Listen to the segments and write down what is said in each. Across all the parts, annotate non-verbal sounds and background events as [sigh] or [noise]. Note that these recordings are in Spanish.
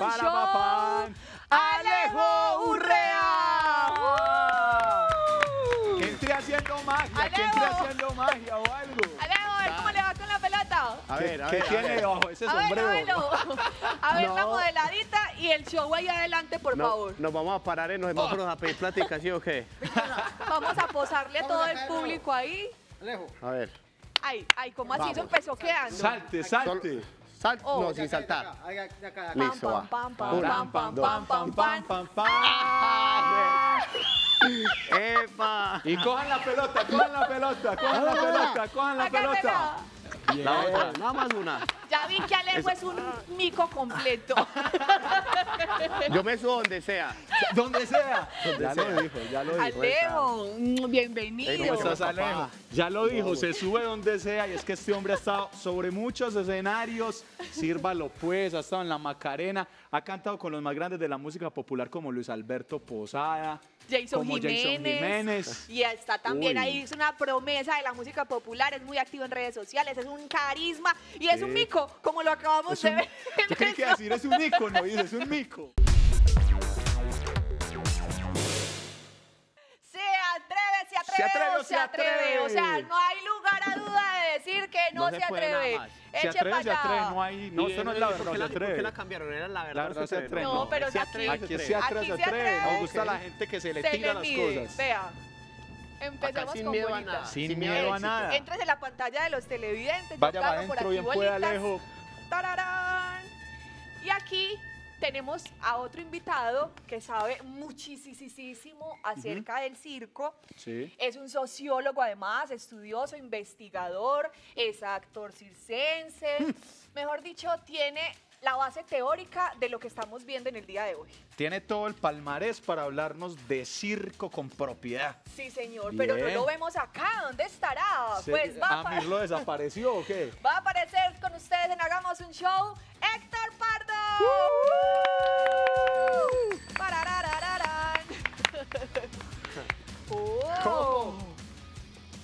Un Para, show. papán. Alejo Urrea. Entre haciendo magia, que entre Alejo. haciendo magia o algo. Alejo, a ver cómo le va con la pelota. A ver, a ¿Qué ver. a tiene ver. debajo ese A ver, sombrero? a verlo. A ver la No. modeladita y el show ahí adelante, por No, favor. nos vamos a parar en los semáforos a pedir plática, ¿sí o qué? Vamos a posarle a todo el público ahí. A ver. Ay, ay, ¿cómo así? Eso empezó quedando. Salte, salte. Sal, Oh. no, sin saltar. Listo, va. pam, pam, Una, pam, pam, dos, pam, pam, pam. pam, pam. [laughs] ¡Epa! Y cojan la pelota, cojan la pelota, cojan la pelota, cojan la pelota. La otra, nada más una. Ya vi que Alejo es un mico completo. [laughs] Yo me subo donde sea. Donde sea. Ya lo dijo, ya lo dijo. Alejo, mm, bienvenido. Ey, ¿cómo Estás Papá. Alejo. Ya lo dijo, se sube donde sea y es que este hombre ha estado sobre muchos escenarios. Sírvalo pues, ha estado en la Macarena, ha cantado con los más grandes de la música popular como Luis Alberto Posada, Jason como Jason Jiménez. Jiménez. Y está también Uy. ahí, es una promesa de la música popular, es muy activo en redes sociales, es un carisma y es un mico, como lo acabamos de un- ver. yo creí que decir es un ícono, dice, es un mico. Se atreve, o se atreve. O sea, no hay lugar a duda de decir que no, No se, atreve. Se Eche atreve, pa' se atreve, no hay, no, eso no es la ¿por verdad, se ¿Por qué atreve. la cambiaron? Era la verdad. La verdad se atreve. No, No, pero se aquí, atreve, Aquí se se atreve. se. Nos gusta la gente que se le se tira le las cosas. Vea. Empecemos sin con miedo a nada. Sin Sin miedo a nada. Entres en la pantalla de los televidentes. Vaya para por adentro, aquí bien puede bolitas. Alejo. ¡Tararán! Y aquí tenemos a otro invitado que sabe muchísimo acerca del circo. Sí. Es un sociólogo además, estudioso, investigador, es actor circense. [laughs] Mejor dicho, tiene la base teórica de lo que estamos viendo en el día de hoy. Tiene todo el palmarés para hablarnos de circo con propiedad. Sí, señor, pero no lo vemos acá. ¿Dónde estará? Se- pues va a, ¿Amir lo desapareció o qué? [laughs] va a aparecer con ustedes en Hagamos un Show, Héctor Pardo. Oh,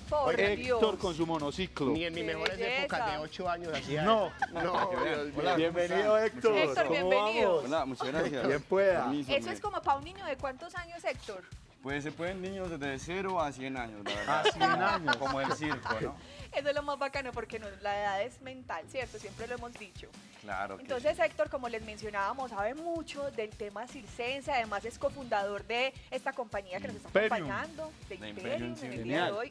por Héctor Dios. con su monociclo. Ni en mis mejores belleza. épocas de 8 años hacía No. No, mío. Bienvenido Héctor. Héctor, ¿Cómo bienvenido. vamos? Hola, muchas gracias. [laughs] Bien pueda. Permiso, Eso me- es como para un niño de cuántos años, Héctor. Pues se pueden niños desde 0 a 100 años, la verdad. A 100 años. Como el circo, ¿no? Eso es lo más bacano porque no, la edad es mental, ¿cierto? Siempre lo hemos dicho. Claro. Entonces Héctor, como les mencionábamos, sabe mucho del tema circense, además es cofundador de esta compañía que nos está Imperium. acompañando, de De Imperium, Imperium, sí. en el día de hoy.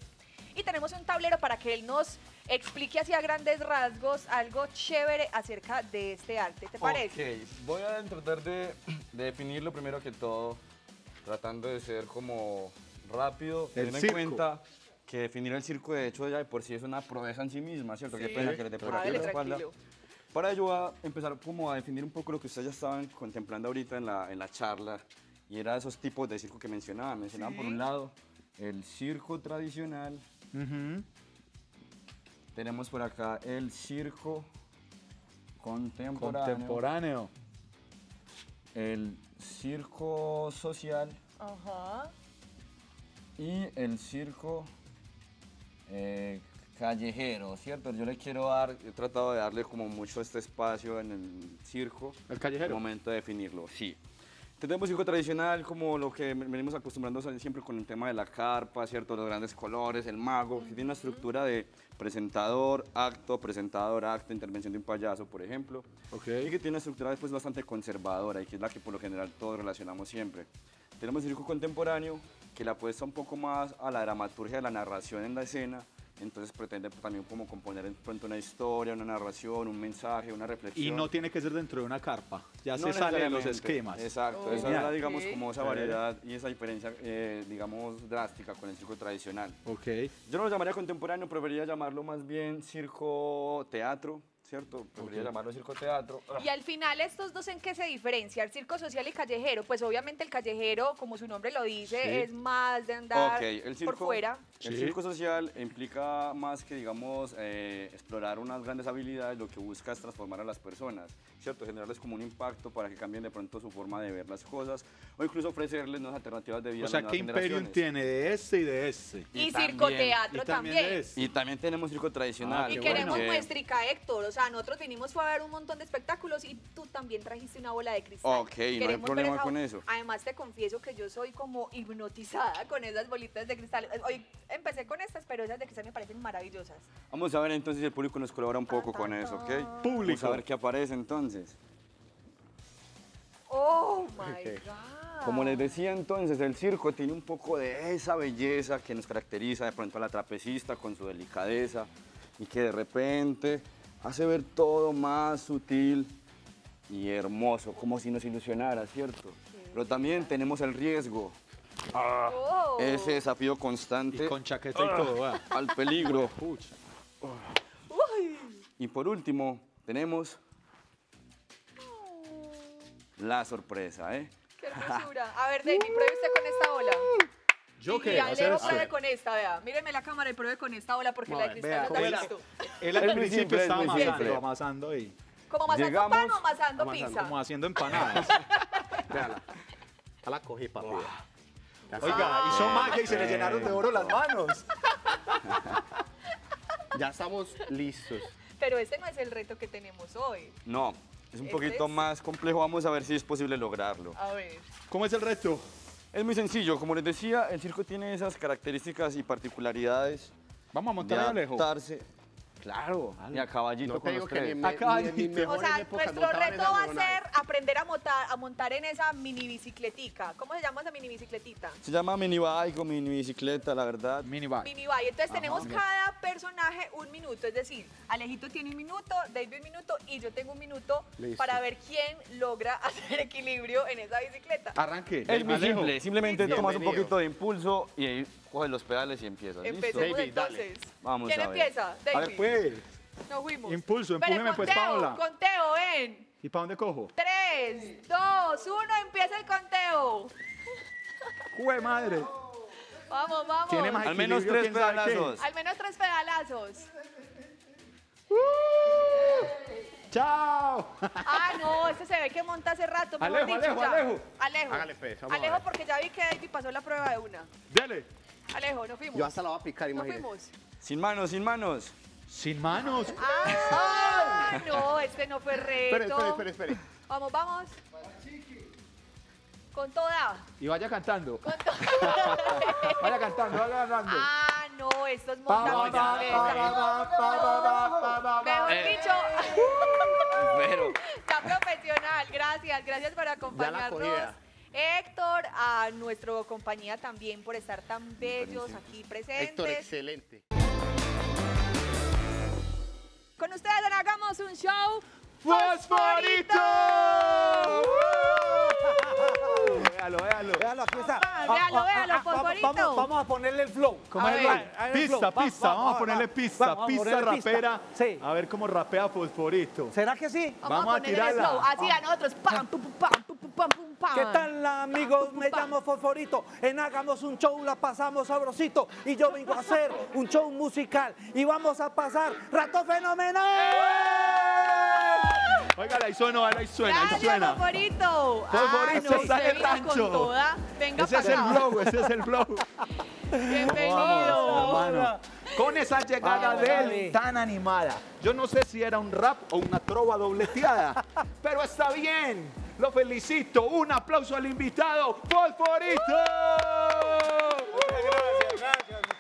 Y tenemos un tablero para que él nos explique así a grandes rasgos algo chévere acerca de este arte, ¿te parece? Ok, voy a tratar de, [clears throat] de definirlo primero que todo, tratando de ser como rápido, teniendo en cuenta que definir el circo de hecho ya de por sí es una proeza en sí misma, ¿cierto? Qué pena que le dé por aquí la espalda. Para ello voy a empezar como a definir un poco lo que ustedes ya estaban contemplando ahorita en la, en la charla y era esos tipos de circo que mencionaban. Mencionaban por un lado el circo tradicional, tenemos por acá el circo contemporáneo, Contemporáneo. el circo social Ajá. y el circo eh, callejero, ¿cierto? Yo le quiero dar, he tratado de darle como mucho este espacio en el circo. El callejero. momento de definirlo, sí. Tenemos circo tradicional como lo que venimos acostumbrando siempre con el tema de la carpa, ¿cierto? Los grandes colores, el mago, que tiene una estructura de presentador, acto, presentador, acto, intervención de un payaso, por ejemplo. Ok. Y que tiene una estructura después bastante conservadora y que es la que por lo general todos relacionamos siempre. Tenemos el circo contemporáneo, que le apuesta un poco más a la dramaturgia de la narración en la escena, entonces pretende también como componer en pronto una historia, una narración, un mensaje, una reflexión. Y no tiene que ser dentro de una carpa. Ya No se sale de los esquemas. Exacto, Oh. esa es la, digamos, como esa variedad y esa diferencia, eh, digamos, drástica con el circo tradicional. Ok. Yo no lo llamaría contemporáneo, preferiría llamarlo más bien circo teatro, ¿cierto? Preferiría Ok. llamarlo circo teatro. Y al final, ¿estos dos en qué se diferencian? Circo social y callejero. Pues obviamente el callejero, como su nombre lo dice, Sí. es más de andar el por fuera. el Sí. circo social implica más que, digamos, eh, explorar unas grandes habilidades, lo que busca es transformar a las personas, ¿cierto? Generarles como un impacto para que cambien de pronto su forma de ver las cosas o incluso ofrecerles nuevas alternativas de vida O sea, ¿qué Imperium tiene de este y de este? Y, Y circo también- teatro Y también también. de este. Y también tenemos circo tradicional. Ah, Y queremos bueno. muestrica, Héctor. O sea, nosotros vinimos fue a ver un montón de espectáculos y tú también trajiste una bola de cristal. Ok, no hay Queremos problema con eso. Además, te confieso que yo soy como hipnotizada con esas bolitas de cristal. Hoy empecé con estas, pero esas de cristal me parecen maravillosas. Vamos a ver entonces si el público nos colabora un poco con eso, ¿ok? Vamos Público. a ver qué aparece entonces. Oh my God. Como les decía entonces, el circo tiene un poco de esa belleza que nos caracteriza de pronto a la trapecista con su delicadeza y que de repente hace ver todo más sutil y hermoso, como si nos ilusionara, ¿cierto? Pero también tenemos el riesgo, Oh. ese desafío constante Y con chaqueta y todo, vea. al peligro. Uy. Y por último, tenemos la sorpresa, ¿eh? Qué hermosura. A ver, David, pruebe usted con esta ola. ¿Yo y, qué? Y Alejo pruebe con esta, vea. Míreme la cámara y pruebe con esta ola porque la de cristal no ¿cómo la he era? visto. Él al principio estaba amasando, ahí. Como amasando Llegamos- pan o amasando amasando, pizza. Como haciendo empanadas. [laughs] Véala. Ya la cogí, papi. Está. Oiga, hizo magia y se le llenaron de oro las manos. Ya estamos listos. Pero este no es el reto que tenemos hoy. No, es un poquito más complejo. Vamos a ver si es posible lograrlo. A ver. ¿Cómo es el reto? Es muy sencillo. Como les decía, el circo tiene esas características y particularidades Vamos a de montar a adaptarse. Claro, y a caballito No con los tres. me- hay- mis O sea, nuestro reto va a ser aprender a montar, a montar en esa mini bicicletica. ¿Cómo se llama esa mini bicicletita? Se llama mini bike o mini bicicleta, la verdad. Mini bike. Mini bike. Entonces tenemos cada personaje un minuto. Es decir, Alejito tiene un minuto, David un minuto y yo tengo un minuto Listo. para ver quién logra [laughs] hacer equilibrio en esa bicicleta. Arranque. Es muy simple, simplemente Listo. tomas un poquito de impulso y ahí coges los pedales y empiezas. ¿listo? Empecemos David, dale. entonces. Vamos ¿Quién a ver. empieza? A David. ver, pues. Nos fuimos. Impulso, empújeme, pues, conteo, Paola. Conteo, ven. ¿Y para dónde cojo? 3, 2, 1, empieza el conteo. ¡Jue madre! Vamos, vamos. Tiene más Al menos tres pedalazos. Al menos tres pedalazos. ¡Chao! Ah, no, este se ve que monta hace rato. mejor Alejo, dicho, Alejo, ya. Alejo. Alejo. Hágale, pues, Alejo, porque ya vi que David pasó la prueba de una. Dele. Alejo, nos fuimos. Yo hasta la voy a picar, Nos imagínate. fuimos. Sin manos, sin manos. Sin manos. Ah, no, este no fue reto. Espere, espere, espere, espere. Vamos, vamos. Con toda. Y vaya cantando. Con toda. [laughs] Vaya cantando, vaya cantando. Ah, no, esto es Pa, montar pa, pa, bicicleta. pa, pa, pa, pa, pa, pa, pa. Mejor Eh. dicho, [laughs] Pero está profesional. Gracias, gracias por acompañarnos. Héctor, a nuestra compañía también por estar tan bellos aquí presentes. Héctor, excelente. Con ustedes en hagamos un show. ¡Fosforito! Véalo, véalo. Véalo, aquí está. Ah, véalo, véalo, vamos- fosforito. Vamos, vamos a ponerle el flow. ¿Cómo es pista, va- vamos a ponerle va- pista, vamos a pista ponerle pista. rapera. Sí. A ver cómo rapea Fosforito. ¿Será que sí? Vamos, Vamos a a ponerle el tirarla. flow. Así a nosotros. Pam, pum, pum, pam, pum, pum, pam, pum, pam. ¿Qué tal amigos? Me llamo Fosforito. En Hagamos un show la pasamos sabrosito. Y yo vengo a hacer un show musical. Y vamos a pasar rato fenomenal. Oiga, ahí suena, ahí suena, ahí Gracias, suena. Fosforito. Fosforito, Ah, no, está en el rancho. Venga Ese es el flow, ese es el flow. Bienvenido. hermano. Con esa llegada de él tan animada. Yo no sé si era un rap o una trova dobleteada, pero está bien. Lo felicito. Un aplauso al invitado, Fosforito.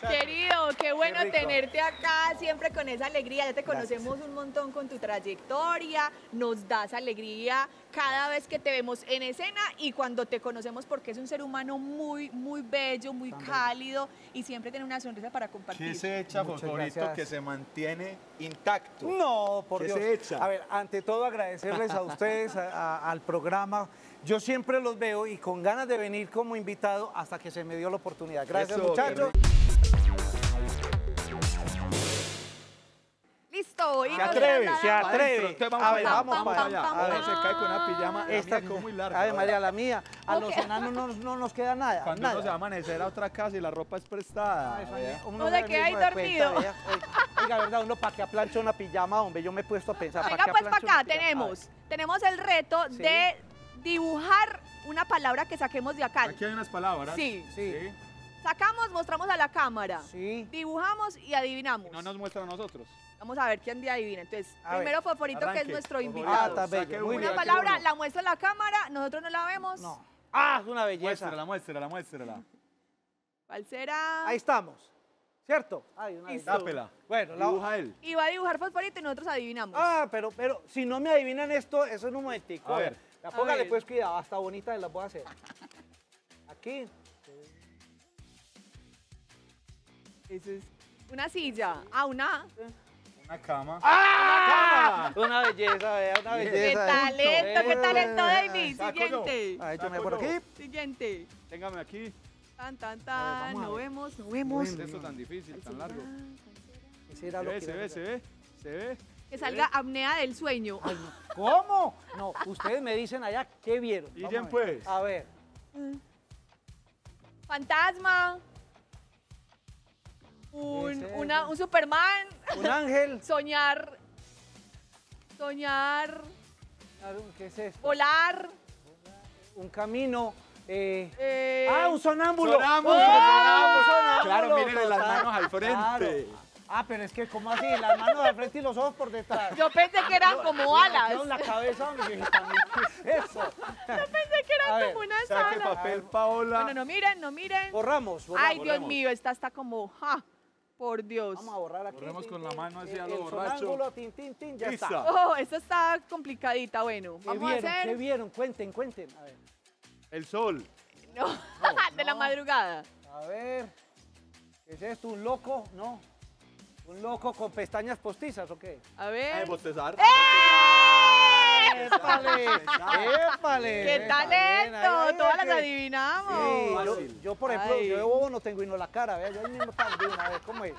Querido, qué bueno tenerte acá, siempre con esa alegría. Ya te conocemos un montón con tu trayectoria, nos das alegría cada vez que te vemos en escena y cuando te conocemos porque es un ser humano muy, muy bello, muy cálido y siempre tiene una sonrisa para compartir. ¿Qué se echa, gracias. que se mantiene intacto? No, por ¿Qué Dios. se echa? A ver, ante todo agradecerles a ustedes, a- a- al programa. Yo siempre los veo y con ganas de venir como invitado hasta que se me dio la oportunidad. Gracias, Eso, muchachos. Se atreve, se atreve. A para ver, allá, vamos vamos para allá. A ver, se cae con una pijama. Esta quedó muy larga. Ay, María, la mía. A los enanos no, no nos queda nada. Cuando uno se va a amanecer a otra casa y la ropa es prestada. No se queda ahí dormido. Oiga, verdad, uno para que aplanche una pijama, hombre, yo me he puesto a pensar. Venga, ¿para qué pues para acá tenemos, tenemos el reto de dibujar una palabra que saquemos de acá. Aquí hay unas palabras. Sí. Sí. Sacamos, mostramos a la cámara. Sí. Dibujamos y adivinamos. No nos muestra a nosotros. Vamos a ver quién día adivina. Entonces, A ver, primero Fosforito, que es arranque. nuestro. Ah, invitado. está bello. Saque Muy uno. bien. Una palabra, la muestra a la cámara, nosotros no la vemos. No. Ah, es una belleza. Muéstrala, muéstrala, muéstrala. ¿Cuál será? Ahí estamos. ¿Cierto? Ay, una Listo. belleza. Dápela. Bueno, la- Dibuja él. Y va a dibujar Fosforito y nosotros adivinamos. Ah, pero, pero si no me adivinan esto, eso en un momentico. A ver. La póngale ver. pues cuidado, hasta bonita las voy a hacer. Aquí. Eso es una silla. Ah, una. Una cama. ¡Ah! Una belleza, vea, una Bien. ¡Qué belleza. talento, qué talento, David! Siguiente. Ahí, échame por aquí. Siguiente. Téngame aquí. Tan, tan, tan. vamos a No ver. vemos, no vemos. ¿Qué es esto tan difícil, tan largo? Se lo ve, que se ve, se ve, se ve. Que salga apnea del sueño. Ay, no. [laughs] ¿Cómo? No, ustedes me dicen allá qué vieron. Y Vamos bien, a ver. pues. A ver. Fantasma. Un, una, un Superman. Un ángel. [laughs] Soñar. Soñar. ¿Qué es esto? Volar. Un camino. eh, eh, Ah, un sonámbulo. Sonámbulo, ¡Oh! sonámbulo. sonámbulo, Claro, mírenle las manos al frente. Claro. Ah, pero es que, ¿cómo así? Las manos al frente y los ojos por detrás. Yo pensé que eran como alas. En la cabeza. ¿Qué es eso? Pensé que eran ver, como unas alas. papel, Paola. Bueno, no miren, no miren. Borramos, borramos. Ay, Dios borremos. mío, esta está como, ja, por Dios. Vamos a borrar aquí. Borremos tin, con la mano así el- a lo borracho. tin, tin, tin, ya Lista. está. Oh, esta está complicadita. Bueno, ¿Qué vamos a vieron? ¿Qué hacer. vieron? Cuenten, cuenten. A ver. El sol. No, [laughs] de la madrugada. A ver. ¿Qué es esto? ¿Un loco? No. ¿Un loco con pestañas postizas o qué? A Ay, ver. bostezar. ¡Eh! ¡Épale! ¡Épale! ¡Qué talento! Todas las adivinamos. Sí, yo, Fácil. yo, por ejemplo, Ay. yo de bobo no tengo hino la cara, vea, yo ahí mismo también, a ver, ¿cómo es?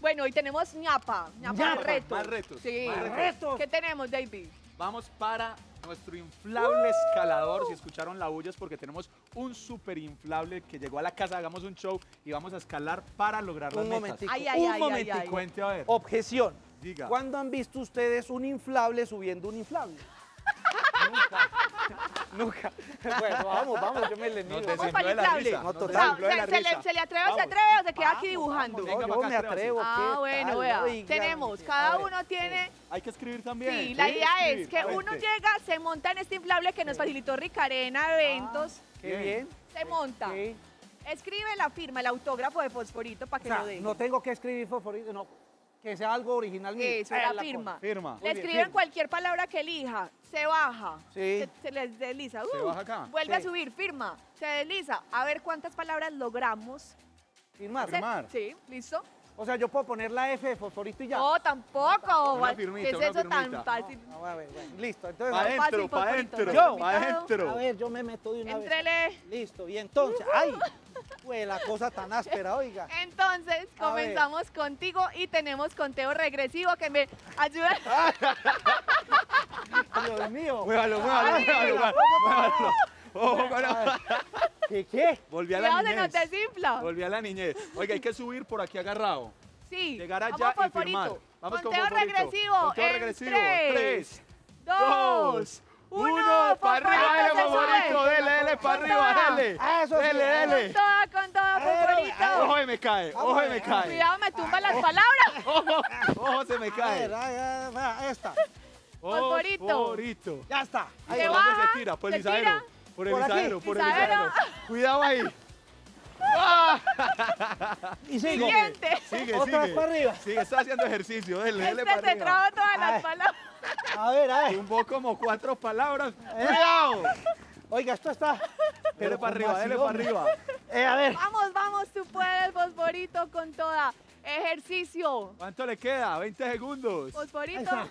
Bueno, hoy tenemos ñapa. ñapa, Ñapa, reto. más retos, Sí. más retos. ¿Qué tenemos, David? Vamos para nuestro inflable escalador. Si escucharon la bulla es porque tenemos un super inflable que llegó a la casa. Hagamos un show y vamos a escalar para lograr las Un metas. momentico, Ay, ay, un ay, ay, momentico. ay. Cuente a ver. Objeción. Diga. ¿Cuándo han visto ustedes un inflable subiendo un inflable? [laughs] Nunca. Nunca. Bueno, vamos, vamos, yo me le Vamos para el inflable. No, total. O sea, se, le, se le atreve o se Vamos. atreve o se queda aquí Vamos, dibujando. vamos, Venga, no, yo me atrevo. Ah, ¿qué bueno, tal? vea. Oiga, Tenemos, cada ver, uno tiene... Hay que escribir también. Sí, la idea es que uno llega, se monta en este inflable que nos facilitó Ricarena Eventos, Qué Bien. se monta, Sí. escribe la firma, el autógrafo de Fosforito para O que sea, lo deje. no tengo que escribir fosforito, no. Que sea algo original mío. Eso, Eh, la firma. Firma. Le escriben firma. cualquier palabra que elija, se baja, Sí. se, se les desliza, Se uh, baja acá. vuelve a subir, firma, se desliza, a ver cuántas palabras logramos. Firmar. Firmar. Sí, ¿listo? O sea, yo puedo poner la F de fosforito y ya. No, tampoco. Una ¿Qué firmita, es una eso tan fácil? No, a ver, bueno, listo. Entonces, Pa' a ver, adentro, fácil, pa' Fosforito, adentro, Yo. pa' adentro. a ver, yo me meto de una vez. Entrele. Listo, y entonces, ¡ay! Pues la cosa tan áspera, oiga. Entonces, A comenzamos contigo y tenemos conteo regresivo que me ayuda. [laughs] Dios mío. Muévalo, muévalo, muévalo, muévalo. Ojo, con la- ¿Qué qué? Volví a la niñez. nos desinfla. Volví a la niñez. Oiga, hay que subir por aquí agarrado. Sí. Llegar allá vamos, y firmar. Vamos con conteo Fosforito. regresivo. Conteo regresivo. Tres, Tres, dos, uno. uno. Para arriba, Fosforito. sube. Dele, dele, para Con arriba, dele. Ah, eso sí. Dele, dele. Con toda, con toda, Fosforito. Ojo, y me cae. Ojo, y me cae. Cuidado, me tumba las palabras. [laughs] Ojo, ojo, se me A ver, cae. ay, ay, vea, esta. Fosforito. Ya está. Ahí Se ¿Por va. dónde baja, se tira? Por el se tira. Por el izadero, por el izadero. Cuidado ahí. ¡Ah! [laughs] Y sigue. Siguiente. Sigue, Otra sigue. para arriba. Sigue, está haciendo ejercicio. Dele, dele para Este se arriba. traba todas las palabras. A ver, a ver. Tumbó como cuatro palabras. Eh. ¡Cuidado! Oiga, esto está. [laughs] Dele Pero para ¿cómo arriba, dele para arriba. Eh, a ver. Vamos, vamos, tú puedes, Fosforito, con toda. Ejercicio. ¿Cuánto le queda? 20 segundos. Está.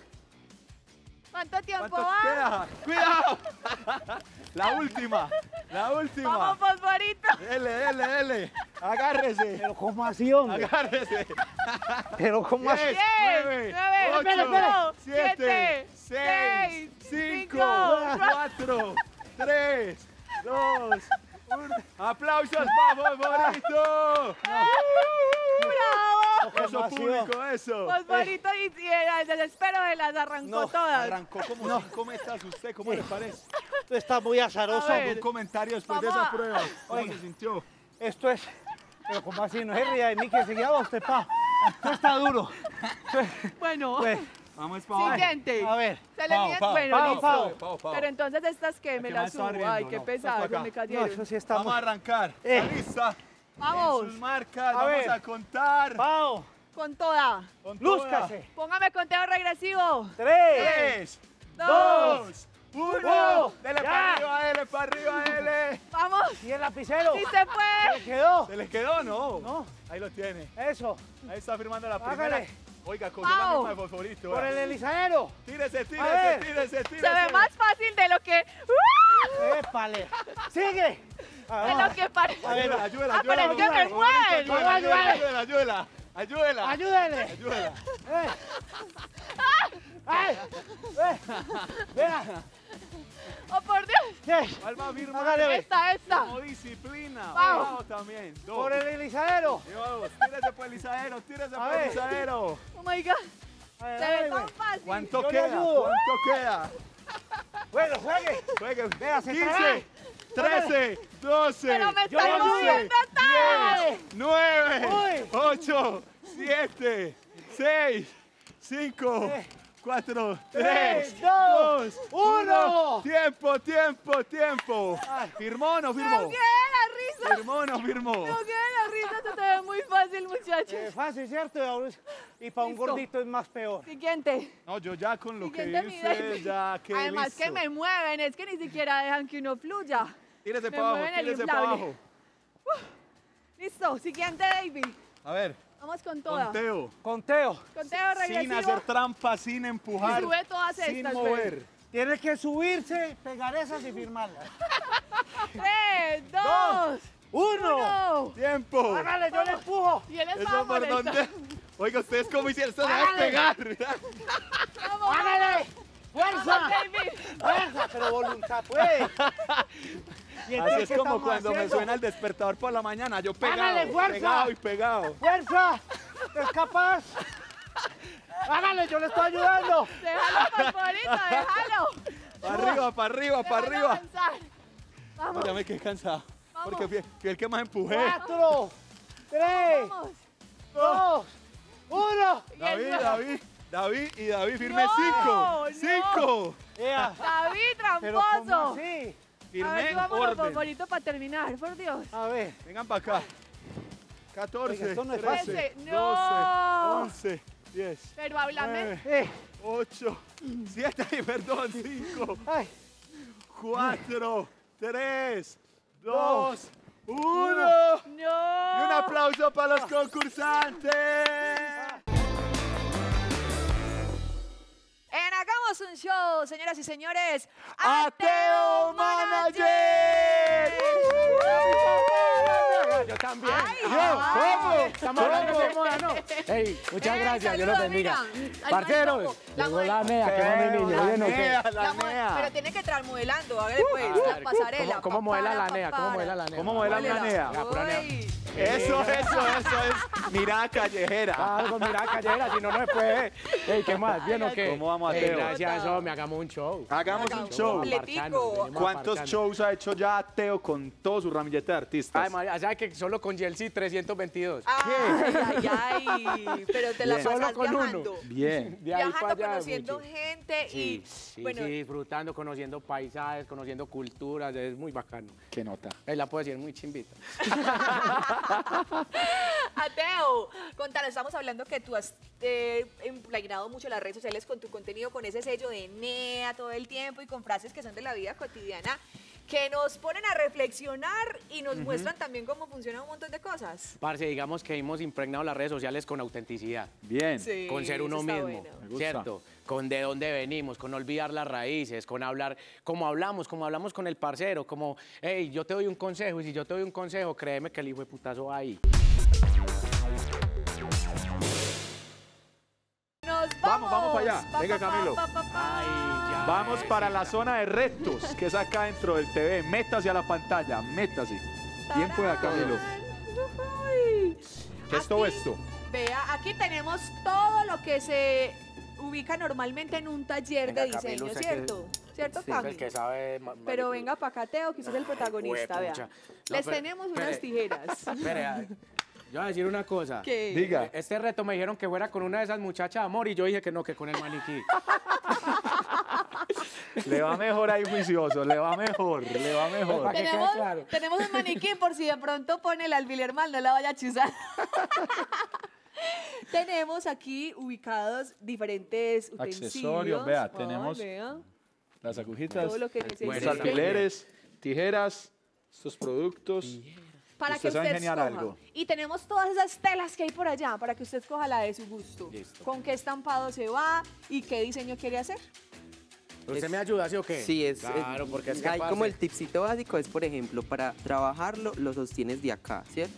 ¿Cuánto tiempo ¿Cuánto va? queda? ¡Cuidado! [laughs] La última, la última. Vamos, Fosforito. Dele, dele, dele. Agárrese. Pero ¿cómo así, hombre? Agárrese. Pero ¿cómo así? 10, Diez, 9, nueve, 8, espere, espere. 7, Siete, 6, seis, 5, cinco, 4, 3, 2, 1. ¡Aplausos para Favorito! ¡Bravo! Eso ¿Cómo así, público, eso. Fosforito y, y el desespero de las arrancó No, todas. Arrancó como cinco metas usted, ¿cómo le parece? Esto está muy azaroso. A ver. Un comentario después de Vamos esa a- prueba. ¿Cómo Oiga. se sintió? Esto es. Pero ¿cómo así? No se ría de mí que enseguida va usted pa. Esto está duro. Bueno, Pues, Vamos para siguiente. a ver. Se le Pau, Pau, bueno, Pau, listo. Pau. Pau, Pau. Pero entonces estas que me las subo. Ay, qué no. pesado, me. No, cayeron. eso sí está Vamos a arrancar. Eh. ¿Está lista? Vamos. En sus marcas, A vamos ver. a contar. Pau, Con toda. Con toda. lúzcase. Póngame conteo regresivo. Tres, Tres, Dos. dos, uno. uno. Dele Ya. para arriba, dele para arriba, dele. Vamos. y el lapicero. Sí se ¿Se fue. quedó? ¿Se le quedó? No. No. Ahí lo tiene. Eso. Ahí está firmando la primera. Hágale. Oiga, cogió la Pau. misma de fosforito. Por el elizadero. Tírese, A tírese, ver. tírese, tírese. Se ve más fácil de lo que. Épale. Sigue. De lo que parece. Ayúdela, ayúdela, Ah, pero ayúdela. es que me mueve. Ayúdela, ayúdela, Ayúdela. ayúdela, ayúdela. Ayúdale. Ayúdela. Eh. ¡Ay! Eh. Vea. Oh, por Dios. Sí. ¿Cuál va a firmar? Hágale. Esta, esta. Como disciplina. Vamos. Vamos también. Dos. Por el elizadero. Lleva dos. Tírese por el izadero, tírese A por el izadero. Oh my God. Ver, Se ve tan fácil. ¿Cuánto Yo queda? ¿Cuánto queda? Bueno, juegue. Juegue. Vea, se traga. 15, 13, 12, Pero me Yo estoy le ayudo. moviendo tarde. 9, Uy. 8, 7, 6, 5, Eh. 4, Tres, 3, dos, 2, uno. 1. Tiempo, tiempo, tiempo. ¿Firmó o no firmó? ahogué de la risa. ¿Firmó o no firmó? Ahogué de la risa. Esto se ve muy fácil, muchachos. Eh, fácil, ¿cierto? Y para un gordito es más peor. Siguiente. No, yo ya con lo que Siguiente nivel. ustedes ya que Además listo. que me mueven, es que ni siquiera dejan que uno fluya. Tírese me para abajo, mueven el tírese para abajo. Listo, siguiente, David. A ver, Vamos con toda. conteo. Conteo. Conteo Sin regresivo. hacer trampa, sin empujar, Y sube todas sin estas, mover. Tiene que subirse, pegar esas y firmarlas. [laughs] Tres, dos, Uno. uno. Tiempo. Hágale, yo le empujo. Y él estaba por donde. Oiga, ustedes cómo hicieron, esto se va a Hágale. pegar. Vamos, ¡Hágale! ¡Fuerza! David. ¡Fuerza! Pero voluntad, pues. [laughs] Así es ¿qué como cuando me suena el despertador por la mañana, yo pegado, Hágale, fuerza. pegado y pegado. ¡Fuerza! ¿Es capaz? ¡Hágale, yo le estoy ayudando! Déjalo, Fosforito, déjalo. Para arriba, para arriba, para Déjalo arriba. avanzar. Vamos, Ya me quedé cansado. Vamos. Porque fui, fui el que más empujé. ¡Cuatro! ¡Tres! vamos. ¡Dos! ¡Uno! David, David, David y David, firme No, cinco. no. Cinco. ¡Ea! David, ¿Pero cómo tramposo. así? A ver, Firme vámonos, orden. Para terminar, por Dios. A ver. Vengan para acá. 14, Oiga, esto no es 13, fácil. 12, No. 11, 10, Pero háblame. 9, Eh, 8, 7, ay, perdón, 5, ¡Ay! 4, 3, 2, Dos. 1. No. Y un aplauso para los concursantes. Hagamos un Show, señoras y señores. Ateo Manager. Yo también. Ay, Yo. ¿cómo? Estamos hablando de moda, ¿no? [laughs] Ey, muchas Eh, gracias, Dios los bendiga. Parceros, la llegó la NEA, que va mi niño, la nea, la La nea. Pero tiene que entrar modelando, hágale pues, A la ver, pasarela. ¿Cómo, cómo modela la NEA? ¿Cómo modela la NEA? ¿Cómo modela una nea? Eso, eso, eso es mirada callejera. Algo, mira, callera, si no, no después. Ey, ¿qué más? ¿Bien o qué? ¿Cómo vamos, Ey, Ateo? gracias, hombre, hagamos un show. Hagamos un show. ¿Cuántos shows ha hecho ya Teo con todo su ramillete de artistas? Ay, María, ¿sabes que solo con Yeltsin 322? Ay, ay, ay. Pero te la pasas Solo con uno. viajando. Bien. De ahí para Viajando, conociendo gente y sí, disfrutando, conociendo paisajes, conociendo culturas, es muy bacano. ¿Qué nota? Él la puedo decir muy chimbita. [laughs] [laughs] Ateo, contanos, estamos hablando que tú has eh, impregnado mucho las redes sociales con tu contenido, con ese sello de NEA todo el tiempo y con frases que son de la vida cotidiana que nos ponen a reflexionar y nos muestran también cómo funciona un montón de cosas. Parce, digamos que hemos impregnado las redes sociales con autenticidad. Bien. Sí, con ser uno mismo, bueno. Me gusta. Con de dónde venimos, con olvidar las raíces, con hablar, como hablamos, como hablamos con el parcero, como, hey, yo te doy un consejo, y si yo te doy un consejo, créeme que el hijo de putazo va ahí. Nos Vamos, vamos, vamos para allá. Pa, Venga, Camilo. pa, pa, pa. Ay, ya. Vamos para la zona de retos, que es acá dentro del TV. Métase a la pantalla, métase. Bien pueda, Camilo. ¿Qué es todo esto? Vea, aquí tenemos todo lo que se ubica normalmente en un taller Venga, de Camilo, diseño, que- ¿cierto? ¿Cierto, Sí, Cami? el que sabe. Pero venga para acá, Teo, que usted es el protagonista, vea. No, Les pero- tenemos unas tijeras. [laughs] Espere, Yo voy a decir una cosa. ¿Qué? Diga. Este reto me dijeron que fuera con una de esas muchachas de amor y yo dije que no, que con el maniquí. [laughs] Le va mejor ahí juicioso, le va mejor, le va mejor. Para que quede Tenemos, claro. tenemos un maniquí por si de pronto pone el alfiler mal, no la vaya a chuzar. [laughs] [laughs] tenemos aquí ubicados diferentes utensilios. Accesorios, vea, tenemos- vea, Las agujitas, todo lo que los alfileres, tijeras, estos productos. para que Usted sabe usted escoja. algo. Y tenemos todas esas telas que hay por allá para que usted escoja la de su gusto. Listo. Con qué estampado se va y qué diseño quiere hacer. ¿Usted me ayuda, sí o qué? Sí, es, Claro, es- porque es que hay parce- como el tipcito básico es, por ejemplo, para trabajarlo lo sostienes de acá, ¿cierto?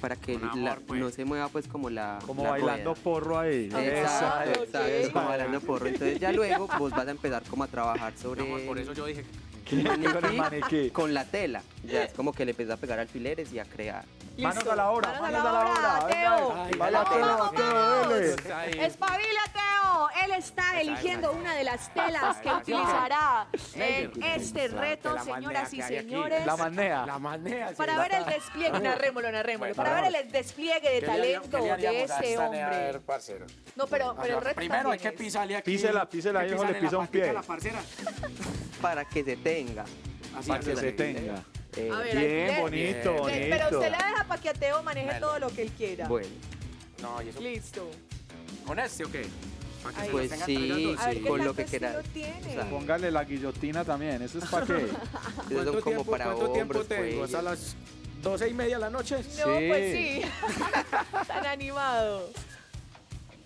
Para que la- pues. no se mueva pues como la Como la bailando rueda. porro ahí. Ah, Exacto, exacto, es como bailando porro. Entonces ya luego vos vas a empezar como a trabajar sobre amor, por eso yo dije el Con el maniquí. con la tela. Ya es como que le empiezas a pegar alfileres y a crear. Manos a la obra, Manos manos a la obra. Teo. Ay, Vaya, vamos, Teo, vamos, Teo. Está ahí. Espabila, Teo. Él está eligiendo una de las telas que [laughs] utilizará en este reto, la señoras y señores. La manea. La manea. sí, Para la- ver el despliegue, narrémoslo, narrémoslo, para ver el despliegue de ¿Qué le haríamos- talento de a este a hombre. parcero? No, pero, pero el reto Primero hay que pisarle aquí. Písela, písela, hijo, le pisa la un pie. a la. Para que se tenga. Así Para que se tenga. Eh, A ver, Bien, bonito, Ok, Pero usted bonito. deja para que a Teo maneje todo lo que él quiera. Bueno, No, y eso. Listo. ¿Con este o qué? Para que pues sí, con lo que estilo quieras. O sea, Póngale la guillotina también. ¿Eso es para qué? [laughs] ¿Cuánto como tiempo, para cuánto tiempo hombros, tengo? ¿Hasta las doce y media de la noche? No, Sí. pues sí. [laughs] Tan animado.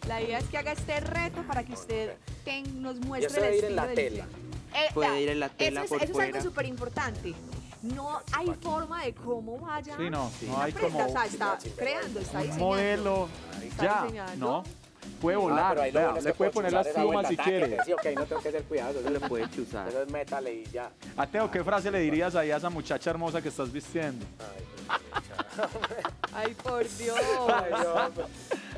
La idea es que haga este reto para que usted ten- nos muestre el debe ir estilo en la tela. Eh, Puede ir en la tela eso es, por eso es algo súper importante. No hay forma de cómo vaya. Sí, no, no la hay prenda. como O sea, está creando, está un diseñando. modelo. Está Ya, diseñando. ¿no? Puede Ah, volar. bueno es le puede poner las plumas si quiere. Sí, ok, no tengo que tener cuidado. Eso lo puede chuzar. Entonces métale y ya. Ateo, ¿qué frase le dirías ahí a esa muchacha hermosa que estás vistiendo? Ay, [laughs] por Dios.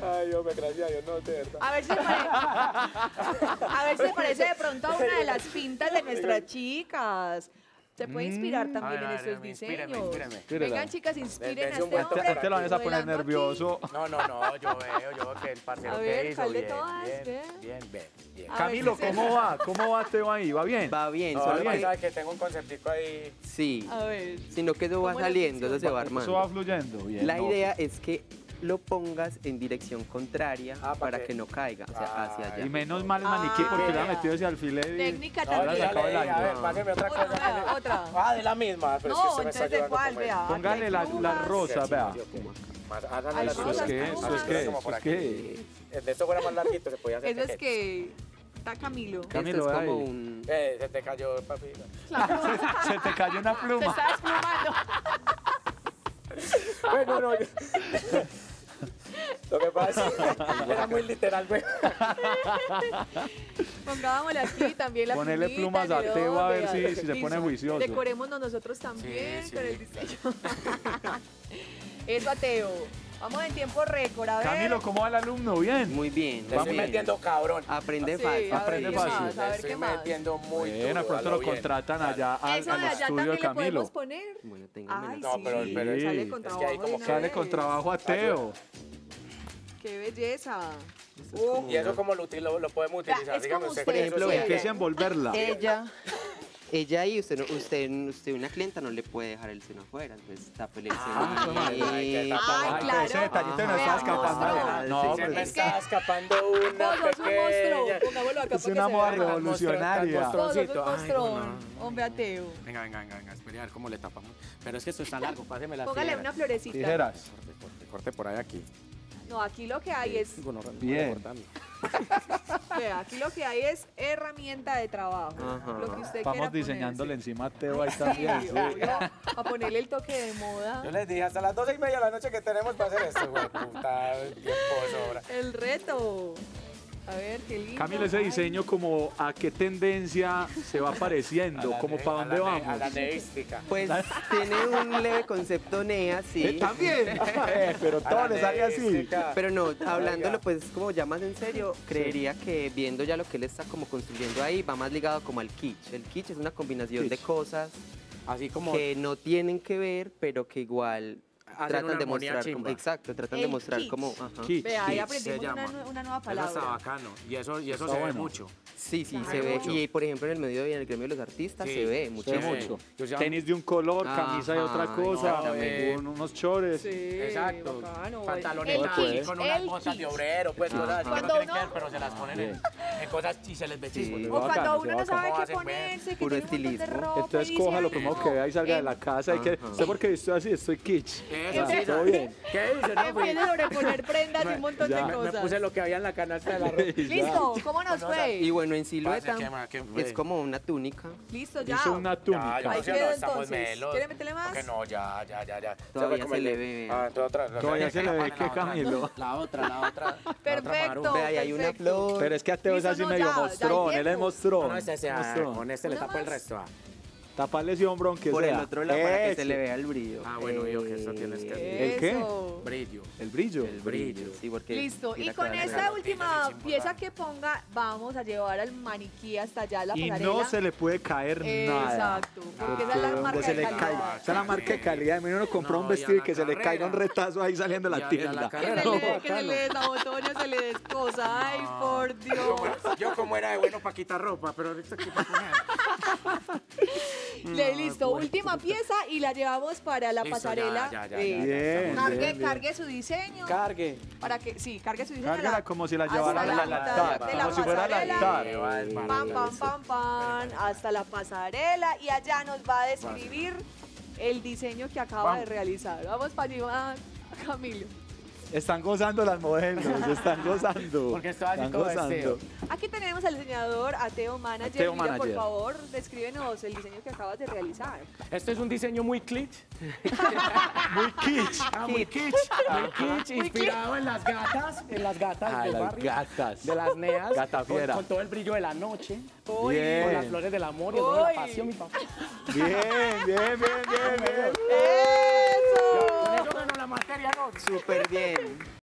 Ay, hombre, gracias a Dios, no, de verdad. A ver si se parece, a ver si se parece de pronto a una de las pintas de nuestras chicas. Se puede inspirar también A ver, en a ver, estos inspíreme, diseños. inspíreme. Inspírela. Vengan, chicas, inspiren a este hombre. Ya te lo van a poner nervioso. No, no, no, yo veo, yo veo que el parcero que hizo, ¿cuál de bien, todas? bien, bien, bien, bien. Camilo, ver, ¿cómo va? ¿Cómo va Teo ahí? ¿Va bien? Va bien, No, solo lo que tengo un conceptico ahí. sí, A ver. sino que eso va ¿Cómo le saliendo, eso se va Eso va armando. fluyendo. Bien, La no. idea es que lo pongas en dirección contraria Ah, para para que- no caiga, o sea, hacia Ay, allá. Y menos mal el maniquí porque le ha Ah. metido ese alfiler y... Técnica No, Ahora también. se acaba el a ver, páseme otra Otra, cosa. vea, otra. Ah, de la misma, pero es que No, está entonces de cuál, vea. Póngale la, la rosa, vea. Háganle la no, ¿Eso es qué? ¿Eso es qué? Como ¿Eso por es qué? El de esto fuera más larguito, se podía hacer Eso es que está Camilo. Camilo, Esto es como un... Eh, se te cayó, papi. [laughs] Se te cayó una Se pluma. está desplumando. [laughs] Bueno, no, yo... Lo que pasa es que [laughs] era muy literal, güey. [laughs] Pongámosle aquí también la Ponele plumita, plumas a Teo a ver si, si se pone juicioso. Decorémonos nosotros también Sí, sí. con el diseño. [laughs] Eso Teo. Vamos en tiempo récord, a ver. Camilo, ¿cómo va el alumno? Bien. Muy bien, Te estoy bien. metiendo cabrón. Aprende Sí, fácil. a ver, Aprende ¿qué fácil. más? A Te ver estoy qué más. metiendo muy Bueno, duro, pronto lo bien. contratan allá al, Eso al de allá estudio de le podemos Camilo. poner. Bueno, tengo Ay, menos. No, sí. pero- pero- sale con es que trabajo ahí como de una Sale con trabajo a Teo. Qué belleza. Y eso como lo, lo, lo podemos utilizar. es Dígame como usted eso ejemplo. Empieza a envolverla. Ella, ella ahí, usted, no- usted, usted una clienta no le puede dejar el seno afuera, entonces tápele el seno. Ah, tapar. Ay, Ay, claro. ese detallito no Ajá. estaba escapando. No, Se me Es está que- escapando una pequeña. Pongámoslo acá Es una moda revolucionaria. Hombre ateo. Venga, venga, venga, venga, espere a ver cómo le tapamos. Pero es que esto está largo, páseme las Póngale tijeras. una florecita. Tijeras. Corte, corte, corte por ahí aquí. No, aquí lo que hay es, Bien. [laughs] vea, aquí lo que hay es herramienta de trabajo. Ajá. Lo que usted Vamos quiera diseñándole ponerse. encima a Teo ahí también. sí. a ponerle el toque de moda. Yo les dije hasta las 12 y media de la noche que tenemos para hacer esto, güey. Puta, el tiempo sobra. El reto. A ver, qué lindo. Camilo, ese diseño como a qué tendencia se va pareciendo, como para dónde A vamos. la neística. Pues [laughs] tiene un leve concepto NEA, Eh, sí. También, [laughs] Eh, pero todo le sale así. Pero no, hablándolo pues como ya más en serio, creería que viendo ya lo que él está como construyendo ahí, va más ligado como al kitsch. El kitsch es una combinación de cosas Así como que no tienen que ver, pero que igual tratan una de mostrar, como, exacto, tratan de El mostrar kitsch. como, ajá. Kitsch. Vea, ahí aprendimos una, una nueva Eso está palabra. bacano. Y eso, y eso se ve bueno. mucho. Sí, sí, Se se ve ve. mucho. Y por ejemplo en el medio en el gremio de los artistas Sí, se ve Se mucho. ve Sí. mucho. Tenis de un color, camisa de otra cosa, exactamente. un- unos chores. Sí, Exacto. bacano. El kitsch, con unas botas de obrero, pues cosas así no tienen uno- que ver, pero se las ponen en, cosas y se les ve chismo. O cuando uno no sabe ¿Cómo qué pues? ponerse, que Puro tiene un montón de estilismo. ropa Entonces y coja lo primero "No, que vea y salga de la casa y que, Ajá. ¿usted por qué estoy así? Estoy kitsch. Eso Ya, sí, todo bien. [laughs] ¿Qué dice? No, fui- Empieza a sobreponer prendas y un montón Ya. de Me- me, cosas. me puse lo que había en la canasta de la [laughs] ropa. Listo, ¿cómo nos fue? Y bueno, en silueta. ¿Qué- es como una túnica. Listo, ya. Hizo una Ya, túnica. yo Ahí no sé, no, estamos melos. ¿Quiere meterle más? Porque no, ya, ya, ya, ya. Todavía se le ve. Ah, otra. Todavía se le ve otra. Camilo. La otra, la otra. [laughs] Perfecto. Maru. Ve, ahí hay una flor. Pero es que a Teo es así no, medio ya, ya mostrón, él es mostrón. No, este se, ah, mostrón. con este le tapo el resto. Taparle ese hombro aunque Por sea. el otro lado para que se le vea el brillo. Ah, bueno, yo que eso tienes que- ¿El qué? Eso. Brillo. El brillo. El brillo. Sí, porque Listo, y con esta última pieza que ponga, vamos a llevar al maniquí hasta allá a la Y pasarela. no se le puede caer nada. Exacto, porque esa es la marca se de le calidad. caiga. Esa es la marca de calidad. Mira, uno compró No, un y a vestido y la que se le carrera. caiga un retazo ahí saliendo de Y la a- y a la tienda. Que se, No, le, que se le se le descosa. Ay, por Dios. Yo como era de bueno para quitar ropa, pero ahorita aquí para poner. Le- listo, última pieza y la llevamos para la Listo, pasarela. ya, ya, ya, Eh, ya, Bien, cargue, bien, bien. cargue su diseño. Cargue. para que, sí, cargue su diseño. Cárgala la- como si la llevara al altar, de la como si fuera al altar. Pam, pam, pam, pam, hasta la pasarela y allá nos va a describir el diseño que acaba de realizar. Vamos para allá, Camilo. Están gozando las modelos, [laughs] están gozando. Porque estoy así Están todo gozando. Aquí tenemos al diseñador Ateo Manager. Ateo Mira, por favor, descríbenos el diseño que acabas de realizar. Este es un diseño muy kitsch. [laughs] Muy kitsch. Ah, muy kitsch. Muy kitsch, inspirado en las gatas, en las gatas Ah, del las barrio, gatas. de las neas, Gata con, fiera. con todo el brillo de la noche, Bien. con las flores del amor y el de la pasión, mi papá. Bien, bien, bien, bien, bien. ¡Eso! Con eso materia, ¿no? Súper bien.